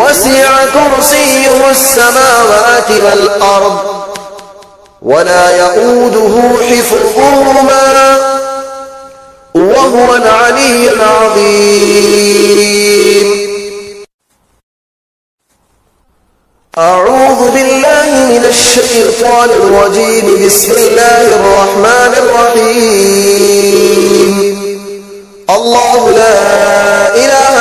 وسع كرسيه السماوات والأرض ولا يؤوده حفظهما وهو العلي العظيم. أعوذ بالله من الشيطان الرجيم. بسم الله الرحمن الرحيم. الله لا إله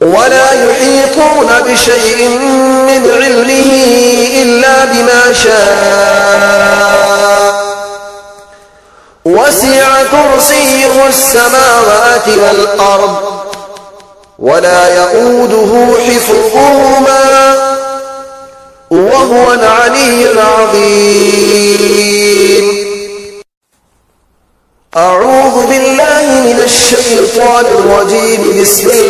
ولا يحيطون بشيء من علمه إلا بما شاء. وسع كرسيه السماوات والأرض ولا يؤوده حفظهما وهو العلي العظيم. أعوذ بالله من الشيطان الرجيم. بسم الله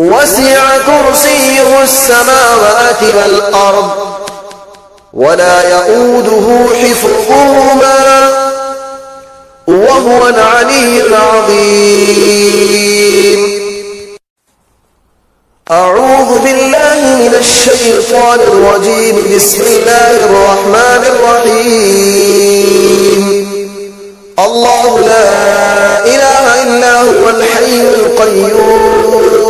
وسع كرسيه السماوات والأرض ولا يؤوده حفظهما وهو العلي العظيم. أعوذ بالله من الشيطان الرجيم. بسم الله الرحمن الرحيم. الله لا إله إلا هو الحي القيوم.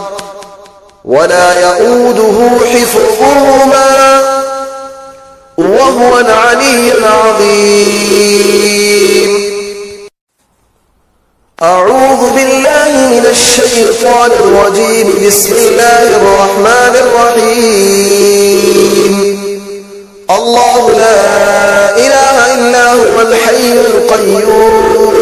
ولا يؤوده حفظهما وهو العلي العظيم. أعوذ بالله من الشيطان الرجيم. بسم الله الرحمن الرحيم. الله لا إله إلا هو الحي القيوم.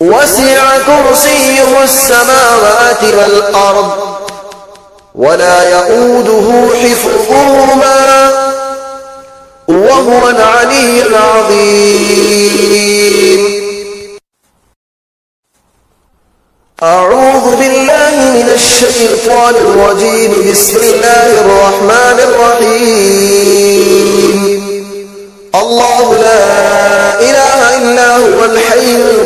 وسع كرسيه السماوات والأرض ولا يؤوده حفظهما وهو العلي العظيم. أعوذ بالله من الشيطان الرجيم. بسم الله الرحمن الرحيم. الله لا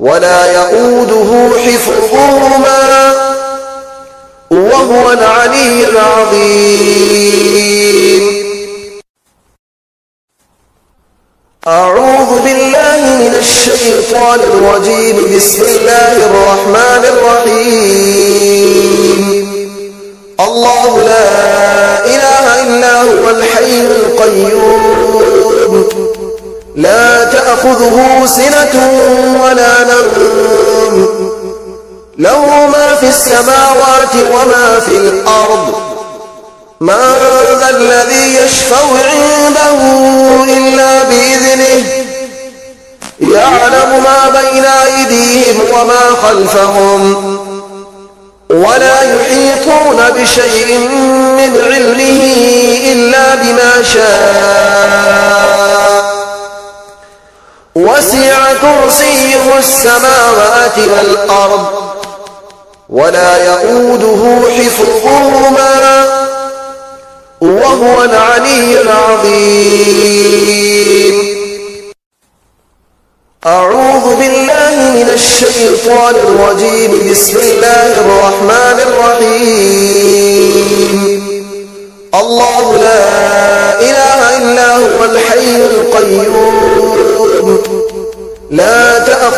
ولا يؤوده حفظهما وهو العلي العظيم. أعوذ بالله من الشيطان الرجيم. بسم الله الرحمن الرحيم. الله لا إله إلا هو الحي القيوم. لا تأخذه سنة ولا نوم. له ما في السماوات وما في الأرض. من ذا الذي يشفع عنده إلا بإذنه. يعلم ما بين أيديهم وما خلفهم. ولا يحيطون بشيء من علمه إلا بما شاء. وسع كرسيه السماوات والأرض ولا يؤوده حفظهما وهو العلي العظيم. أعوذ بالله من الشيطان الرجيم. بسم الله الرحمن الرحيم.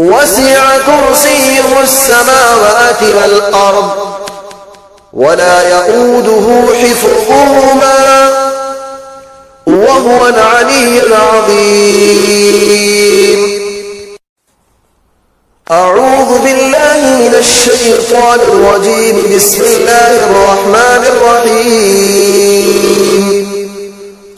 وسع كرسيه السماوات والأرض ولا يؤوده حفظهما وهو العلي العظيم. أعوذ بالله من الشيطان الرجيم. بسم الله الرحمن الرحيم.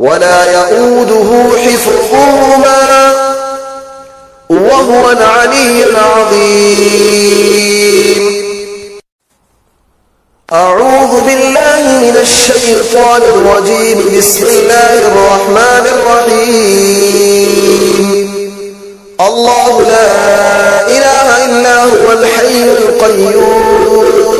ولا يؤوده حفظهما وهو العلي العظيم. أعوذ بالله من الشيطان الرجيم. بسم الله الرحمن الرحيم. الله لا إله إلا هو الحي القيوم.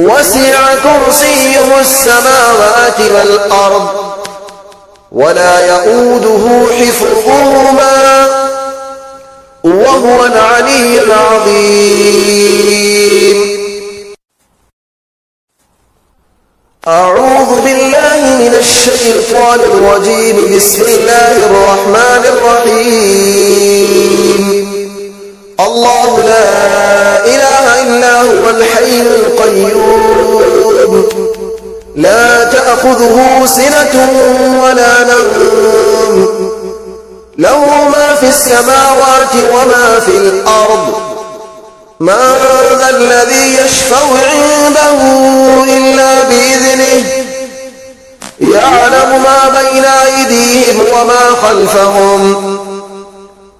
وسع كرسيه السماوات والأرض ولا يؤوده حفظهما وهو العلي العظيم. أعوذ بالله من الشيطان الرجيم. بسم الله الرحمن الرحيم. الله لا إله إلا هو الحي القيوم. لا تأخذه سنة ولا نوم. له ما في السماوات وما في الأرض. من ذا الذي يشفع عنده إلا بإذنه. يعلم ما بين أيديهم وما خلفهم.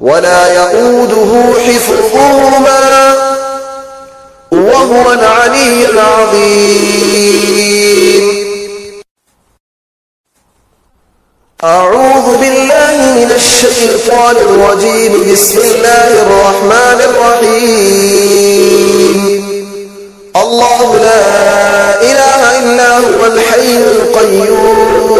ولا يؤوده حفظهما وهو العلي العظيم. أعوذ بالله من الشيطان الرجيم. بسم الله الرحمن الرحيم. الله لا إله إلا هو الحي القيوم.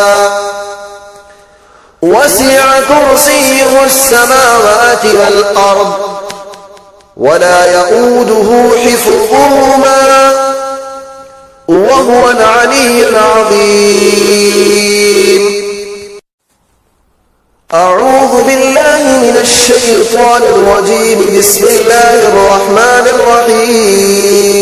وسع كرسيه السماوات والأرض ولا يؤوده حفظهما وهو العلي العظيم. أعوذ بالله من الشيطان الرجيم. بسم الله الرحمن الرحيم.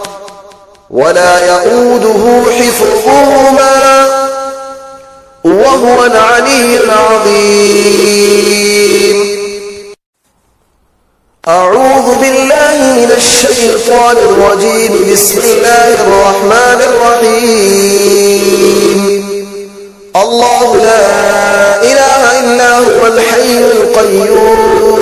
ولا يؤوده حفظهما وهو العلي العظيم. أعوذ بالله من الشيطان الرجيم. بسم الله الرحمن الرحيم. الله لا إله إلا هو الحي القيوم.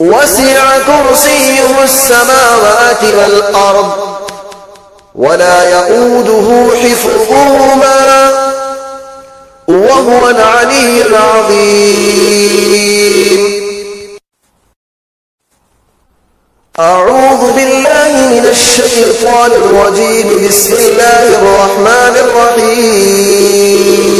وسع كرسيه السماوات والأرض ولا يؤوده حفظهما وهو العلي العظيم. أعوذ بالله من الشيطان الرجيم. بسم الله الرحمن الرحيم.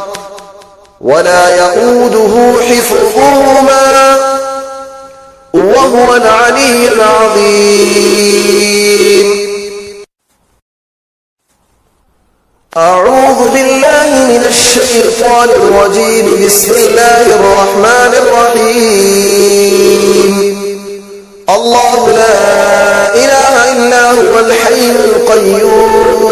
ولا يؤوده حفظهما وهو العلي العظيم. أعوذ بالله من الشيطان الرجيم. بسم الله الرحمن الرحيم. الله لا إله إلا هو الحي القيوم.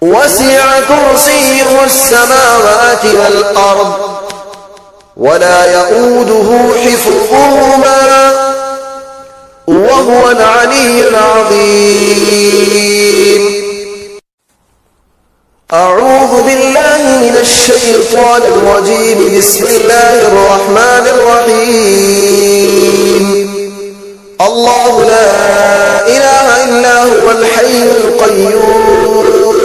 وسع كرسيه السماوات والأرض ولا يؤوده حفظهما وهو العلي العظيم. أعوذ بالله من الشيطان الرجيم. بسم الله الرحمن الرحيم. الله لا إله إلا هو الحي القيوم.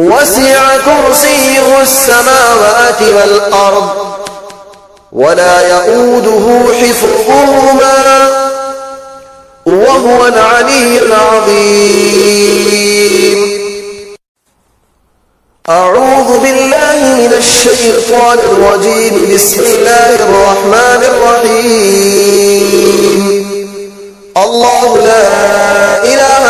وسع كرسيه السماوات والأرض ولا يؤوده حفظهما وهو العلي العظيم. أعوذ بالله من الشيطان الرجيم. بسم الله الرحمن الرحيم. الله لا إله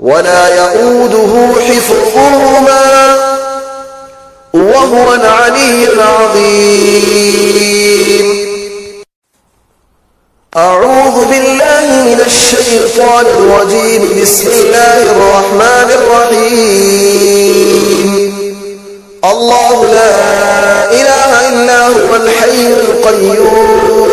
ولا يؤوده حفظهما وهو العلي العظيم. أعوذ بالله من الشيطان الرجيم. بسم الله الرحمن الرحيم. الله لا إله إلا هو الحي القيوم.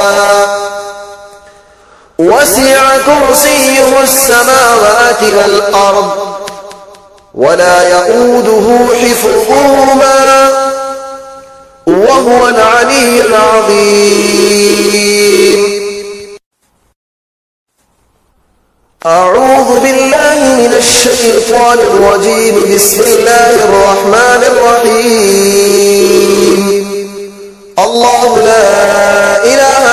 وسع كرسيه السماوات والأرض ولا يؤوده حفظهما وهو العلي العظيم. أعوذ بالله من الشيطان الرجيم. بسم الله الرحمن الرحيم. الله لا إله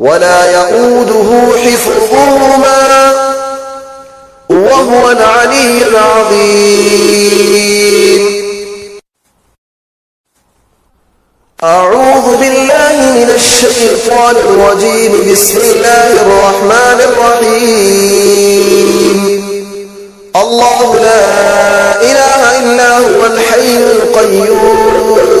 ولا يؤوده حفظهما وهو العلي العظيم. أعوذ بالله من الشيطان الرجيم. بسم الله الرحمن الرحيم. الله لا إله إلا هو الحي القيوم.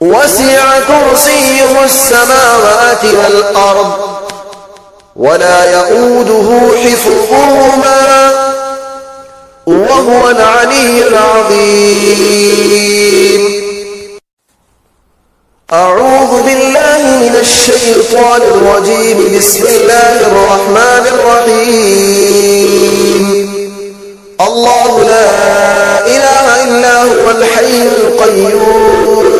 وسع كرسيه السماوات والأرض ولا يؤوده حفظهما وهو العلي العظيم. أعوذ بالله من الشيطان الرجيم. بسم الله الرحمن الرحيم. الله لا إله إلا هو الحي القيوم.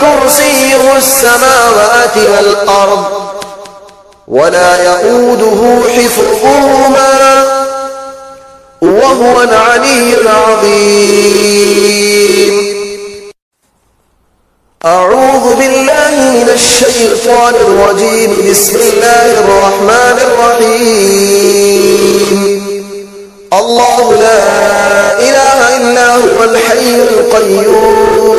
كرسيه السماوات والأرض ولا يؤوده حفظهما وهو العلي العظيم. أعوذ بالله من الشيطان الرجيم. بسم الله الرحمن الرحيم. الله لا إله إلا هو الحي القيوم.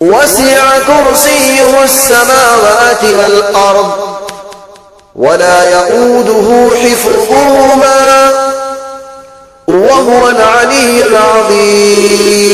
وسع كرسيه السماوات والأرض ولا يؤوده حفظهما وهو العلي العظيم.